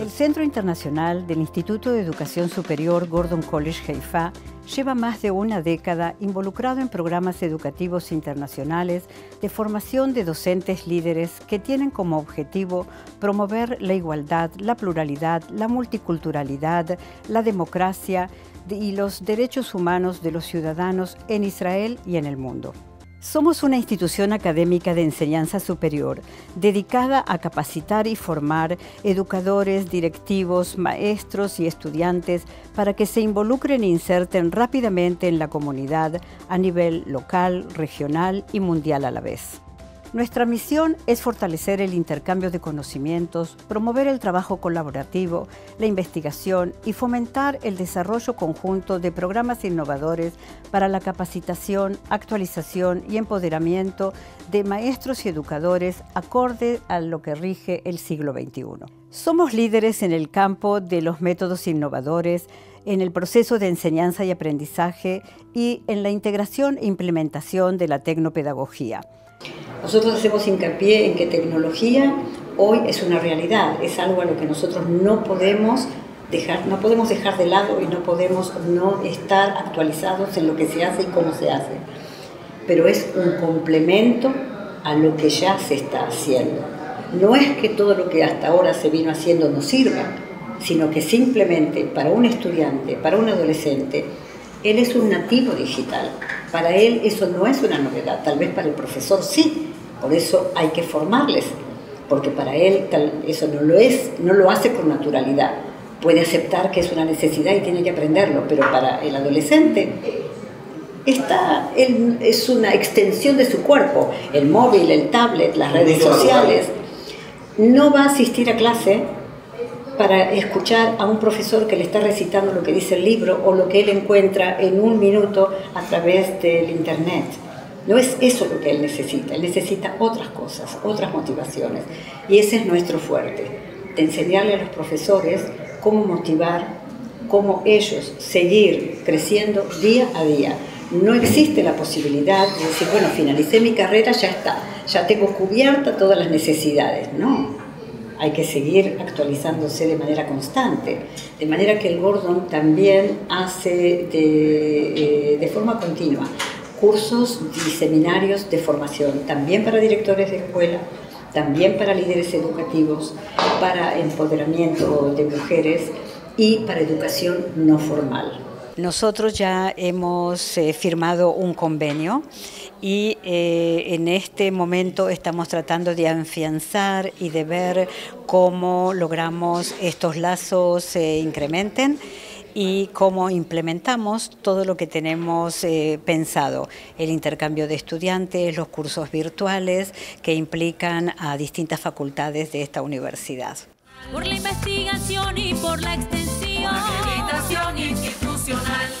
El Centro Internacional del Instituto de Educación Superior Gordon College Haifa lleva más de una década involucrado en programas educativos internacionales de formación de docentes líderes que tienen como objetivo promover la igualdad, la pluralidad, la multiculturalidad, la democracia y los derechos humanos de los ciudadanos en Israel y en el mundo. Somos una institución académica de enseñanza superior dedicada a capacitar y formar educadores, directivos, maestros y estudiantes para que se involucren e inserten rápidamente en la comunidad a nivel local, regional y mundial a la vez. Nuestra misión es fortalecer el intercambio de conocimientos, promover el trabajo colaborativo, la investigación y fomentar el desarrollo conjunto de programas innovadores para la capacitación, actualización y empoderamiento de maestros y educadores acorde a lo que rige el siglo XXI. Somos líderes en el campo de los métodos innovadores, en el proceso de enseñanza y aprendizaje y en la integración e implementación de la tecnopedagogía. Nosotros hacemos hincapié en que tecnología hoy es una realidad, es algo a lo que nosotros no podemos dejar, no podemos dejar de lado y no podemos no estar actualizados en lo que se hace y cómo se hace. Pero es un complemento a lo que ya se está haciendo. No es que todo lo que hasta ahora se vino haciendo no sirva, sino que simplemente para un estudiante, para un adolescente, él es un nativo digital. Para él eso no es una novedad, tal vez para el profesor sí, por eso hay que formarles, porque para él eso no lo es, no lo hace con naturalidad. Puede aceptar que es una necesidad y tiene que aprenderlo, pero para el adolescente está, es una extensión de su cuerpo, el móvil, el tablet, las redes sociales. No va a asistir a clase para escuchar a un profesor que le está recitando lo que dice el libro o lo que él encuentra en un minuto a través del Internet. No es eso lo que él necesita, él necesita otras cosas, otras motivaciones. Y ese es nuestro fuerte, de enseñarle a los profesores cómo motivar, cómo ellos seguir creciendo día a día. No existe la posibilidad de decir, bueno, finalicé mi carrera, ya está, ya tengo cubierta todas las necesidades. No, hay que seguir actualizándose de manera constante. De manera que el Gordon también hace de, eh, de forma continua cursos y seminarios de formación, también para directores de escuela, también para líderes educativos, para empoderamiento de mujeres y para educación no formal. Nosotros ya hemos eh, firmado un convenio y eh, en este momento estamos tratando de afianzar y de ver cómo logramos estos lazos se incrementen y cómo implementamos todo lo que tenemos eh, pensado, el intercambio de estudiantes, los cursos virtuales que implican a distintas facultades de esta universidad. Por la investigación y por la extensión. Nacional.